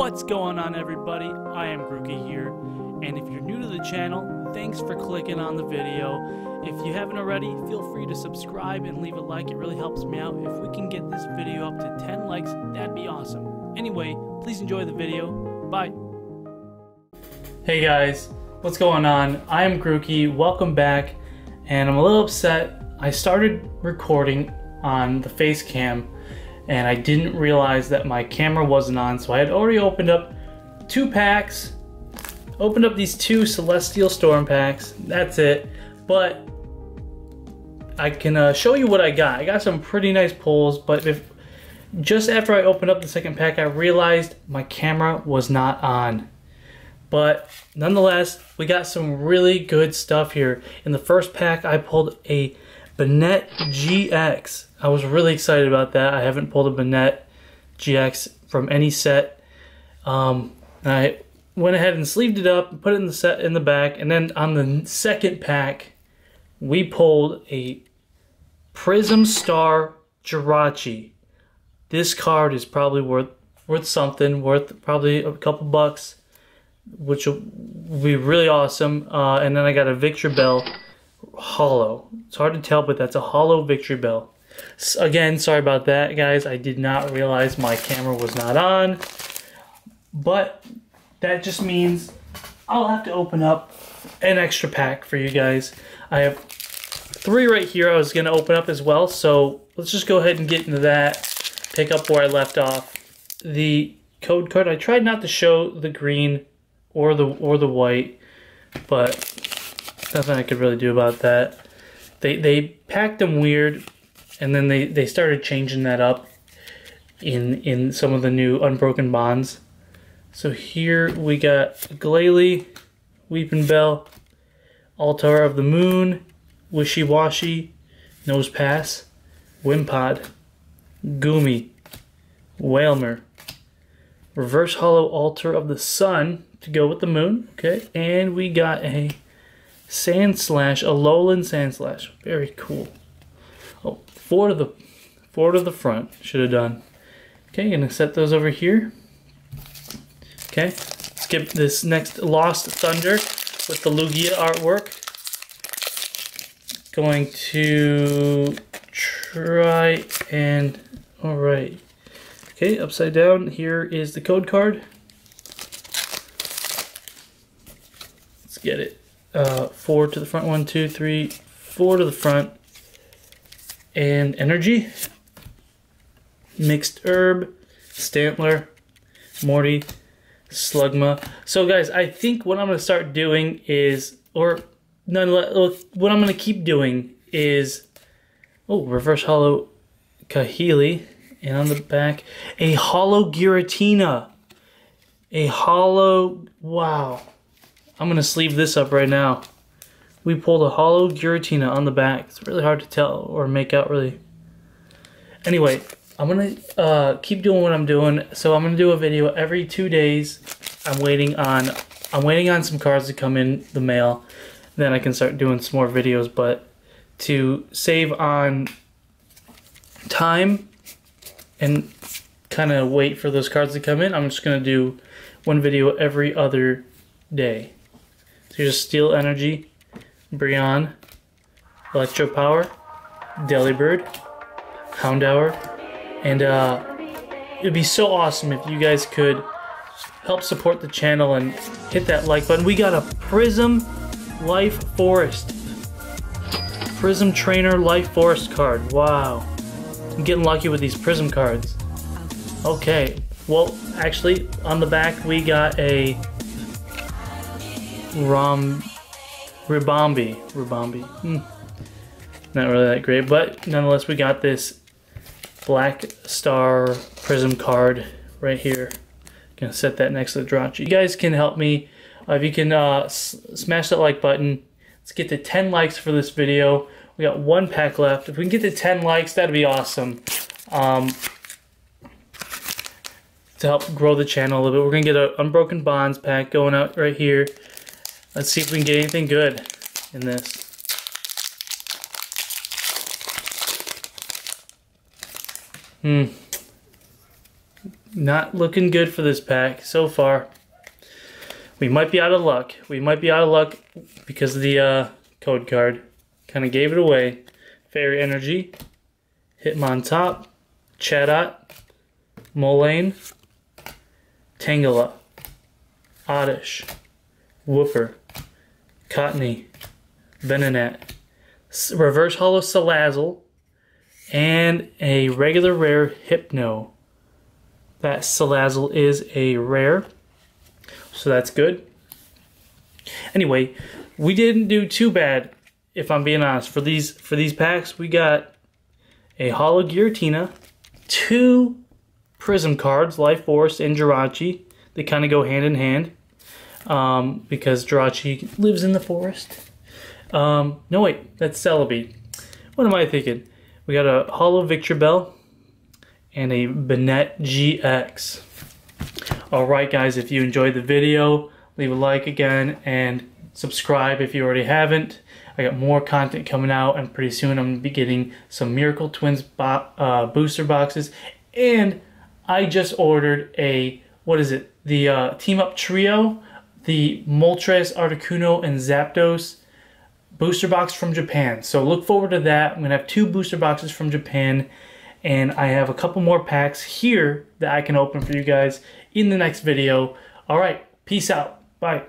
What's going on everybody? I am Grookey here, and if you're new to the channel, thanks for clicking on the video. If you haven't already, feel free to subscribe and leave a like, it really helps me out. If we can get this video up to 10 likes, that'd be awesome. Anyway, please enjoy the video. Bye. Hey guys, what's going on? I am Grookey, welcome back, and I'm a little upset. I started recording on the face cam and I didn't realize that my camera wasn't on so I had already opened up two packs opened up these two Celestial Storm packs that's it. But I can uh, show you what I got. I got some pretty nice pulls but if just after I opened up the second pack I realized my camera was not on. But nonetheless we got some really good stuff here. In the first pack I pulled a Banette GX. I was really excited about that. I haven't pulled a Banette GX from any set. Um, I went ahead and sleeved it up, put it in the set in the back, and then on the second pack, we pulled a Prism Star Jirachi. This card is probably worth worth something, worth probably a couple bucks, which will be really awesome. Uh, and then I got a Victreebel hollow. It's hard to tell, but that's a hollow Again, sorry about that, guys. I did not realize my camera was not on. But that just means I'll have to open up an extra pack for you guys. I have three right here I was going to open up as well. So let's just go ahead and get into that. Pick up where I left off. The code card, I tried not to show the green or the or the white, but nothing I could really do about that. They they packed them weird, and then they they started changing that up in in some of the new Unbroken Bonds. So here we got Glalie, Weepinbell, Altar of the Moon, Wishiwashi, Nosepass, Wimpod, Goomy, Wailmer, Reverse Hollow Altar of the Sun to go with the moon. Okay, and we got a Sandslash, Sand Slash. Very cool. Four to the four to the front. Should have done. Okay, gonna set those over here. Okay, skip this next Lost Thunder with the Lugia artwork. Going to try and all right. Okay, upside down. Here is the code card. Let's get it uh, four to the front, one, two, three, four to the front, and energy, mixed herb, Stantler, Morty, Slugma. So guys, I think what I'm gonna start doing is, or nonetheless, what I'm gonna keep doing is, oh, reverse hollow Kahili, and on the back, a hollow Giratina. A hollow, wow. I'm going to sleeve this up right now. We pulled a hollow Giratina on the back. It's really hard to tell or make out really. Anyway, I'm to uh, keep doing what I'm doing. So I'm to do a video every two days. I'm waiting on I'm waiting on some cards to come in the mail. Then I can start doing some more videos. But to save on time and kind of wait for those cards to come in, I'm just to do one video every other day. So here's Steel Energy, Brionne, Electro Power, Delibird, Houndour, and uh, it'd be so awesome if you guys could help support the channel and hit that like button. We got a Prism Life Forest. Prism Trainer Life Forest card. Wow. I'm getting lucky with these Prism cards. Okay. Well, actually, on the back we got a Rom Ribombee. Ribombee. Hmm. Not really that great, but nonetheless we got this Black Star Prism card right here. Gonna set that next to the Jirachi. You guys can help me uh, if you can uh, smash that like button. Let's get to 10 likes for this video. We got one pack left. If we can get to 10 likes, that'd be awesome. Um, to help grow the channel a little bit. We're gonna get an Unbroken Bonds pack going out right here. Let's see if we can get anything good in this. Hmm. not looking good for this pack so far. We might be out of luck. We might be out of luck because of the uh, code card. Kind of gave it away. Fairy Energy, Hitmontop, Chatot, Molayne, Tangela, Oddish, Wooper, Cottonee, Venonat, Reverse Hollow Salazzle, and a regular rare Hypno. That Salazzle is a rare, so that's good. Anyway, we didn't do too bad, if I'm being honest. For these for these packs, we got a Hollow Giratina, two Prism cards, Life Force and Jirachi. They kind of go hand in hand um, because Jirachi lives in the forest. Um, no, wait, that's Celebi. What am I thinking? We got a Hollow Victreebel and a Banette GX. Alright guys, if you enjoyed the video, leave a like again and subscribe if you already haven't. I got more content coming out and pretty soon I'm going to be getting some Miracle Twins bo uh, booster boxes and I just ordered a, what is it, the uh, Team Up Trio, the Moltres, Articuno, and Zapdos booster box from Japan. So look forward to that. I'm going to have two booster boxes from Japan. And I have a couple more packs here that I can open for you guys in the next video. All right, peace out. Bye.